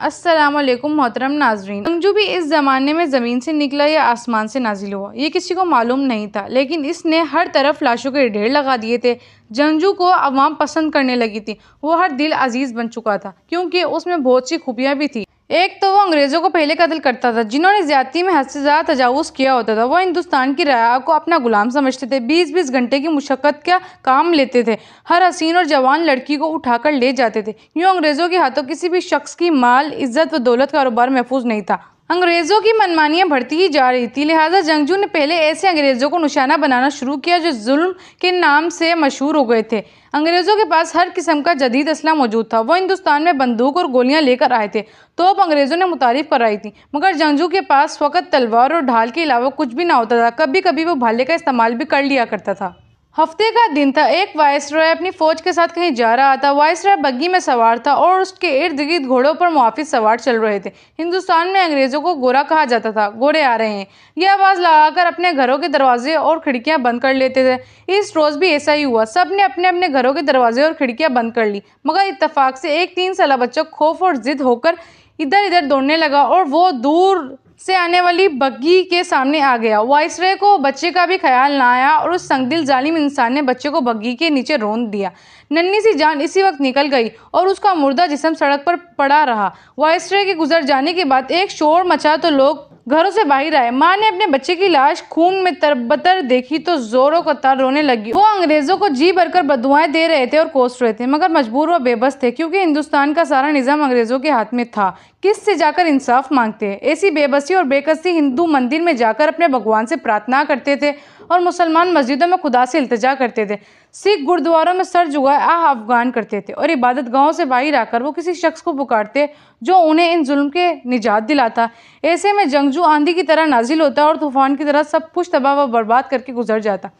अस्सलाम वालेकुम मोहतरम नाजरीन। अंजू भी इस ज़माने में ज़मीन से निकला या आसमान से नाजिल हुआ, ये किसी को मालूम नहीं था, लेकिन इसने हर तरफ़ लाशों के ढेर लगा दिए थे। जंजू को अवाम पसंद करने लगी थी, वो हर दिल अज़ीज़ बन चुका था, क्योंकि उसमें बहुत सी खूबियाँ भी थी। एक तो वो अंग्रेज़ों को पहले कत्ल करता था, जिन्होंने ज्यादती में हद से ज़्यादा तजावज़ किया होता था। वो हिंदुस्तान की रया को अपना गुलाम समझते थे बीस बीस घंटे की मुशक्क़त का काम लेते थे। हर हसीन और जवान लड़की को उठाकर ले जाते थे। यूँ अंग्रेज़ों के हाथों किसी भी शख्स की माल, इज़्ज़त व दौलत कारोबार महफूज नहीं था। अंग्रेज़ों की मनमानियाँ बढ़ती ही जा रही थी। लिहाजा जंगजू ने पहले ऐसे अंग्रेज़ों को निशाना बनाना शुरू किया जो जुल्म के नाम से मशहूर हो गए थे। अंग्रेज़ों के पास हर किस्म का जदीद असला मौजूद था। वो हिंदुस्तान में बंदूक और गोलियाँ लेकर आए थे। तो अब अंग्रेज़ों ने मुतारिफ कराई थी। मगर जंगजू के पास फ़कत तलवार और ढाल के अलावा कुछ भी ना होता था। कभी कभी वो भाले का इस्तेमाल भी कर लिया करता था। हफ़्ते का दिन था। एक वायस रॉय अपनी फौज के साथ कहीं जा रहा था। वायस रॉय बग्गी में सवार था और उसके इर्द गिर्द घोड़ों पर मुआफिज सवार चल रहे थे। हिंदुस्तान में अंग्रेज़ों को गोरा कहा जाता था। घोड़े आ रहे हैं। यह आवाज़ लगाकर अपने घरों के दरवाजे और खिड़कियाँ बंद कर लेते थे। इस रोज़ भी ऐसा ही हुआ। सबने अपने अपने घरों के दरवाजे और खिड़कियाँ बंद कर ली। मगर इतफाक़ से एक तीन साल बच्चा खौफ और ज़िद होकर इधर इधर दौड़ने लगा और वो दूर से आने वाली बग्घी के सामने आ गया। वाइसरे को बच्चे का भी ख्याल ना आया और उस संगदिल जालिम इंसान ने बच्चे को बग्घी के नीचे रोन दिया। नन्ही सी जान इसी वक्त निकल गई और उसका मुर्दा जिसम सड़क पर पड़ा रहा। वाइसरे के गुजर जाने के बाद एक शोर मचा तो लोग घरों से बाहर आए। माँ ने अपने बच्चे की लाश खून में तरबतर देखी तो जोरों कतार रोने लगी। वो अंग्रेज़ों को जी भरकर बदुआएँ दे रहे थे और कोस रहे थे, मगर मजबूर व बेबस थे, क्योंकि हिंदुस्तान का सारा निज़ाम अंग्रेज़ों के हाथ में था। किस से जाकर इंसाफ मांगते ऐसी बेबसी और बेकसी हिंदू मंदिर में जाकर अपने भगवान से प्रार्थना करते थे। और मुसलमान मस्जिदों में खुदा से इल्तजा करते थे। सिख गुरुद्वारों में सर जुगाए आह अफगान करते थे और इबादत गाहों से बाहर आकर वो किसी शख्स को पुकारते, जो उन्हें इन जुल्म के निजात दिलाता। ऐसे में जंगजू आंधी की तरह नाजिल होता और तूफ़ान की तरह सब कुछ तबाह व बर्बाद करके गुजर जाता।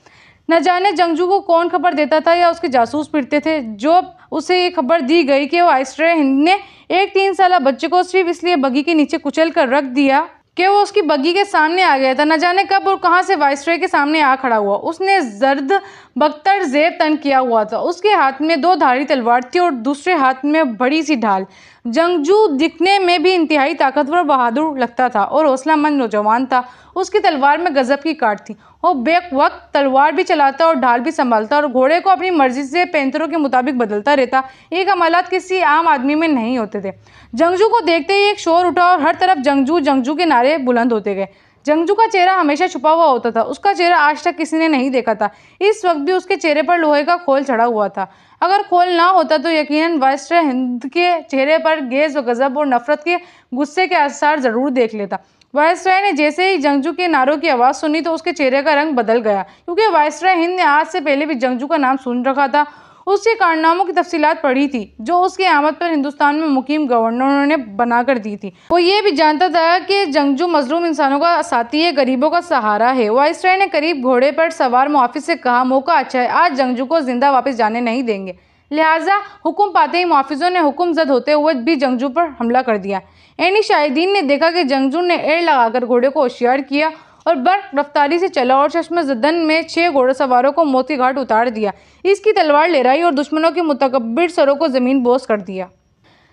न जाने जंगजू को कौन खबर देता था या उसके जासूस फिरते थे। जो उसे ये खबर दी गई कि वो आइस्ट्रे हिंद ने एक तीन साल बच्चे को सिर्फ़ इसलिए बगी के नीचे कुचल कर रख दिया कि वो उसकी बग्गी के सामने आ गया था, न जाने कब और कहाँ से वाइसरॉय के सामने आ खड़ा हुआ। उसने जर्द बख्तर जेब तन किया हुआ था। उसके हाथ में दो धारी तलवार थी और दूसरे हाथ में बड़ी सी ढाल। जंगजू दिखने में भी इंतहाई ताकतवर, बहादुर लगता था और हौसलामंद नौजवान था। उसकी तलवार में गजब की काट थी। वो बेक वक्त तलवार भी चलाता और ढाल भी संभालता और घोड़े को अपनी मर्ज़ी से पैंतरों के मुताबिक बदलता रहता। ये कमालत किसी आम आदमी में नहीं होते थे। जंगजू को देखते ही एक शोर उठा और हर तरफ़ जंगजू जंगजू के नारे बुलंद होते गए। जंगजू का चेहरा हमेशा छुपा हुआ होता था। उसका चेहरा आज तक किसी ने नहीं देखा था। इस वक्त भी उसके चेहरे पर लोहे का खोल चढ़ा हुआ था। अगर खोल ना होता तो यकीनन वाइसराय हिंद के चेहरे पर गेज व गजब और नफरत के गुस्से के आसार ज़रूर देख लेता। वायसराय ने जैसे ही जंगजू के नारों की आवाज़ सुनी तो उसके चेहरे का रंग बदल गया। क्योंकि वायसराय हिंद ने आज से पहले भी जंगजू का नाम सुन रखा था। उसके कारनामों की तफसीलात पढ़ी थी, जो उसके आमद पर हिंदुस्तान में मुकीम गवर्नरों ने बनाकर दी थी। वो ये भी जानता था कि जंगजू मजलूम इंसानों का साथी है, गरीबों का सहारा है। वाइसराय ने करीब घोड़े पर सवार मुआफिस से कहा, मौका अच्छा है, आज जंगजू को ज़िंदा वापस जाने नहीं देंगे। लिहाजा हुक्म पाते ही मुआफिजों ने हुक्म जद होते हुए भी जंगजू पर हमला कर दिया। एनी शाहिदीन ने देखा कि जंगजू ने एड़ लगाकर घोड़े को होशियार किया और बर्फ़ रफ्तारी से चला और चश्म जदन में छह घोड़े सवारों को मोती घाट उतार दिया। इसकी तलवार लहराई और दुश्मनों के मुतकबिर सरों को ज़मीन बोस कर दिया।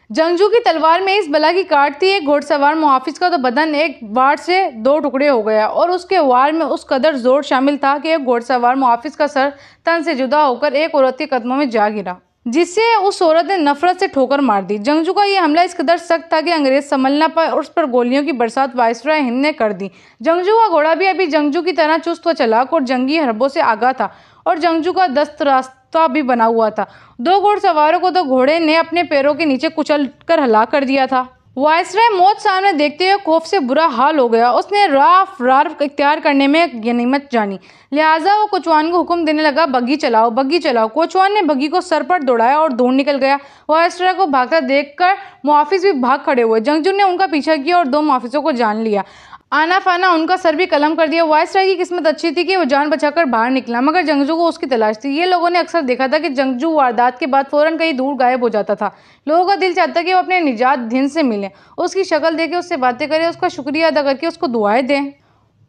जंगजू की तलवार में इस बला की काट थी एक घोड़सवार मुहाफिज का तो बदन एक वार से दो टुकड़े हो गया और उसके वार में उस कदर ज़ोर शामिल था कि एक घोड़सवार मुहाफिज का सर तन से जुदा होकर एक औरत के कदमों में जा गिरा। जिससे उस औरत ने नफरत से ठोकर मार दी। जंगजू का यह हमला इस कदर सख्त था कि अंग्रेज़ संभल ना पाए और उस पर गोलियों की बरसात वायसराय हिंद ने कर दी। जंगजू का घोड़ा भी अभी जंगजू की तरह चुस्त व चलाक और जंगी हरबों से आगा था और जंगजू का दस्त रास्ता भी बना हुआ था। दो घोड़सवारों को तो घोड़े ने अपने पैरों के नीचे कुचल कर हला कर दिया था। वायसराय मौत सामने देखते हुए खौफ से बुरा हाल हो गया। उसने राफ रार इख्तियार करने में गनीमत जानी। लिहाजा वो कोचवान को हुक्म देने लगा बग्गी चलाओ बग्गी चलाओ। कोचवान ने बग्गी को सर पर दौड़ाया और दूर निकल गया। वायसराय को भागता देखकर मुआफिज भी भाग खड़े हुए। जंगजू ने उनका पीछा किया और दो मुआफिजों को जान लिया। आना फाना, उनका सर भी कलम कर दिया। वायसराय की किस्मत अच्छी थी कि वो जान बचाकर बाहर निकला, मगर जंगजू को उसकी तलाश थी। ये लोगों ने अक्सर देखा था कि जंगजू वारदात के बाद फ़ौरन कहीं दूर गायब हो जाता था। लोगों का दिल चाहता कि वो अपने निजात दिन से मिले। उसकी शक्ल देखे उससे बातें करें, उसका शुक्रिया अदा करके उसको दुआएँ दें।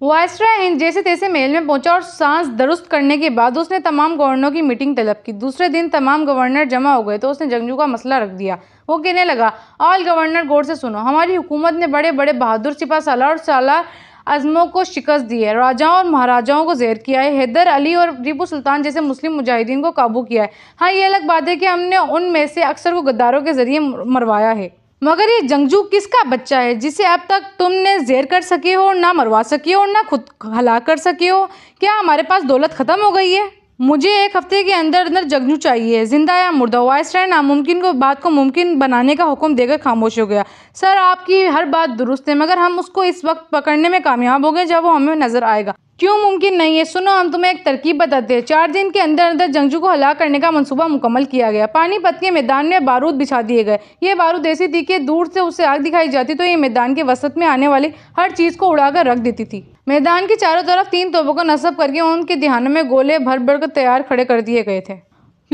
वायसरा हिंद जैसे तैसे मेल में पहुँचा और सांस दुरुस्त करने के बाद उसने तमाम गवर्नरों की मीटिंग तलब की। दूसरे दिन तमाम गवर्नर जमा हो गए तो उसने जंगजू का मसला रख दिया। वो कहने लगा ऑल गवर्नर गौर से सुनो, हमारी हुकूमत ने बड़े बड़े बहादुर सिपा सालार और सालार अजमों को शिकस्त दी है। राजाओं और महाराजाओं को जेर किया है। हैदर अली और टीपू सुल्तान जैसे मुस्लिम मुजाहिदीन को काबू किया है। हाँ ये अलग बात है कि हमने उनमें से अक्सर को गद्दारों के ज़रिए मरवाया है। मगर ये जंगजू किसका बच्चा है, जिसे अब तक तुमने जेर कर सके हो ना मरवा सके हो ना खुद हला कर सके हो? क्या हमारे पास दौलत ख़त्म हो गई है? मुझे एक हफ़्ते के अंदर अंदर जगजू चाहिए। ज़िंदा या मुर्दा वायसराय नामुमकिन को बात को मुमकिन बनाने का हुक्म देकर खामोश हो गया। सर, आपकी हर बात दुरुस्त है, मगर हम उसको इस वक्त पकड़ने में कामयाब हो गए जब वो हमें नज़र आएगा। क्यों मुमकिन नहीं है? सुनो, हम तुम्हें एक तरकीब बताते हैं। चार दिन के अंदर अंदर जंगजू को हला करने का मंसूबा मुकम्मल किया गया। पानीपत के मैदान में बारूद बिछा दिए गए। ये बारूद ऐसी थी कि दूर से उसे आग दिखाई जाती तो ये मैदान के वसत में आने वाली हर चीज़ को उड़ाकर रख देती थी। मैदान के चारों तरफ़ तीन तोपों को नस्ब करके उनके ध्यानों में गोले भर भर कर तैयार खड़े कर दिए गए थे।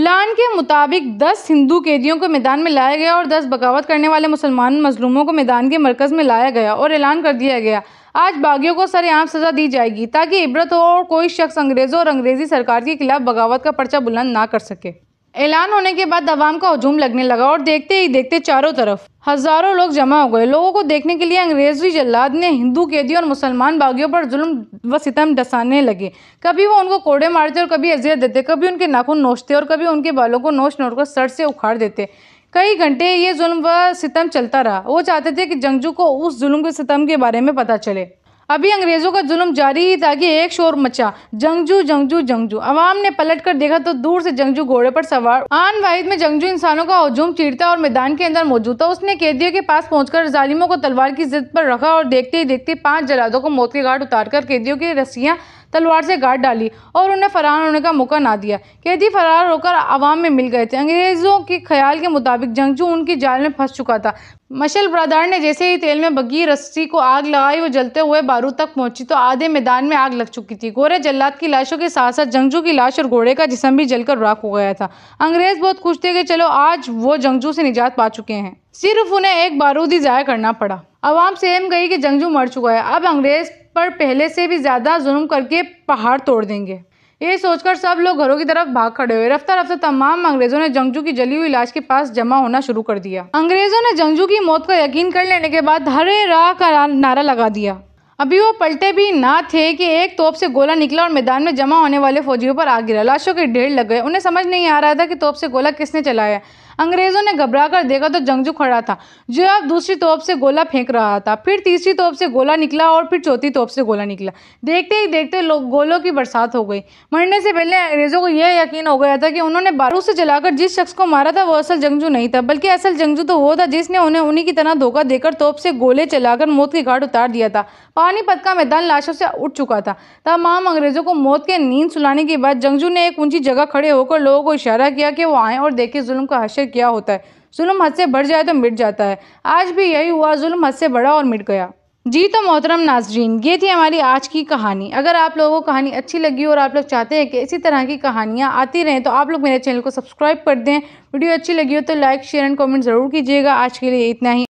प्लान के मुताबिक 10 हिंदू कैदियों को मैदान में लाया गया और 10 बगावत करने वाले मुसलमान मजलूमों को मैदान के मरकज़ में लाया गया और ऐलान कर दिया गया। आज बागियों को सरेआम सज़ा दी जाएगी ताकि इबरत हो और कोई शख्स अंग्रेज़ों और अंग्रेज़ी सरकार के खिलाफ बगावत का पर्चा बुलंद ना कर सके। ऐलान होने के बाद अवाम का हजूम लगने लगा और देखते ही देखते चारों तरफ़ हज़ारों लोग जमा हो गए। लोगों को देखने के लिए अंग्रेज़ी जल्लाद ने हिंदू कैदियों और मुसलमान बागियों पर जुल्म व सितम डसाने लगे। कभी वो उनको कोड़े मारते और कभी अजियत देते, कभी उनके नाखून नोचते और कभी उनके बालों को नोच नोच कर सर से उखाड़ देते। कई घंटे ये जुल्म व सितम चलता रहा। वो चाहते थे कि जंगजू को उस जुल्म के सितम के बारे में पता चले। अभी अंग्रेज़ों का जुल्म जारी ही था कि एक शोर मचा। जंगजू जंगजू जंगजू। अवाम ने पलट कर देखा तो दूर से जंगजू घोड़े पर सवार। आन वाहिद में जंगजू इंसानों का हजूम चीरता और मैदान के अंदर मौजूद था। उसने कैदियों के पास पहुंचकर जालिमों को तलवार की जिद पर रखा और देखते ही देखते पाँच जलादों को मौत के घाट उतार कर कैदियों की रस्सियाँ तलवार से गाड़ डाली और उन्हें फरार होने का मौका ना दिया। कैदी फरार होकर आवाम में मिल गए थे। अंग्रेज़ों के ख्याल के मुताबिक जंगजू उनकी जाल में फंस चुका था। मशल ब्रदार ने जैसे ही तेल में बगी रस्सी को आग लगाई वो जलते हुए बारूद तक पहुँची तो आधे मैदान में आग लग चुकी थी। गोरे जल्लाद की लाशों के साथ साथ जंगजू की लाश और घोड़े का जिसम भी जलकर राख हो गया था। अंग्रेज़ बहुत खुश थे कि चलो, आज वो जंगजू से निजात पा चुके हैं। सिर्फ़ उन्हें एक बारूद ही ज़ाया करना पड़ा। अवाम सेम गई कि जंगजू मर चुका है। अब अंग्रेज़ पर पहले से भी ज़्यादा जुल्म करके पहाड़ तोड़ देंगे। ये सोचकर सब लोग घरों की तरफ़ भाग खड़े हुए। रफ्ता रफ्ता तमाम अंग्रेज़ों ने जंगजू की जली हुई लाश के पास जमा होना शुरू कर दिया। अंग्रेज़ों ने जंगजू की मौत का यकीन कर लेने के बाद हरे राह का नारा लगा दिया। अभी वो पलटे भी ना थे कि एक तोप से गोला निकला और मैदान में जमा होने वाले फौजियों पर आ गिरा। लाशों के ढेर लग गए। उन्हें समझ नहीं आ रहा था कि तोप से गोला किसने चलाया। अंग्रेज़ों ने घबरा कर देखा तो जंगजू खड़ा था। जो अब दूसरी तोप से गोला फेंक रहा था। फिर तीसरी तोप से गोला निकला और फिर चौथी तोप से गोला निकला। देखते ही देखते लोग गोलों की बरसात हो गई। मरने से पहले अंग्रेज़ों को यह यकीन हो गया था कि उन्होंने बारूद से जलाकर जिस शख्स को मारा था, वो असल जंगजू नहीं था, बल्कि असल जंगजू तो वो था जिसने उन्हें उन्हीं की तरह धोखा देकर तोप से गोले चलाकर मौत की घाट उतार दिया था। पानीपत का मैदान लाशों से उठ चुका था। तमाम अंग्रेज़ों को मौत के नींद सुलाने के बाद जंगजू ने एक ऊँची जगह खड़े होकर लोगों को इशारा किया कि वो आए और देखे जुल्म का हशर क्या होता है। जुल्म हद से बढ़ जाए तो मिट जाता है। आज भी यही हुआ, जुल्म हद से बढ़ा और मिट गया। जी तो मोहतरम नाजरीन, ये थी हमारी आज की कहानी। अगर आप लोगों को कहानी अच्छी लगी और आप लोग चाहते हैं कि इसी तरह की कहानियाँ आती रहें तो आप लोग मेरे चैनल को सब्सक्राइब कर दें। वीडियो अच्छी लगी हो तो लाइक, शेयर एंड कमेंट ज़रूर कीजिएगा। आज के लिए इतना ही।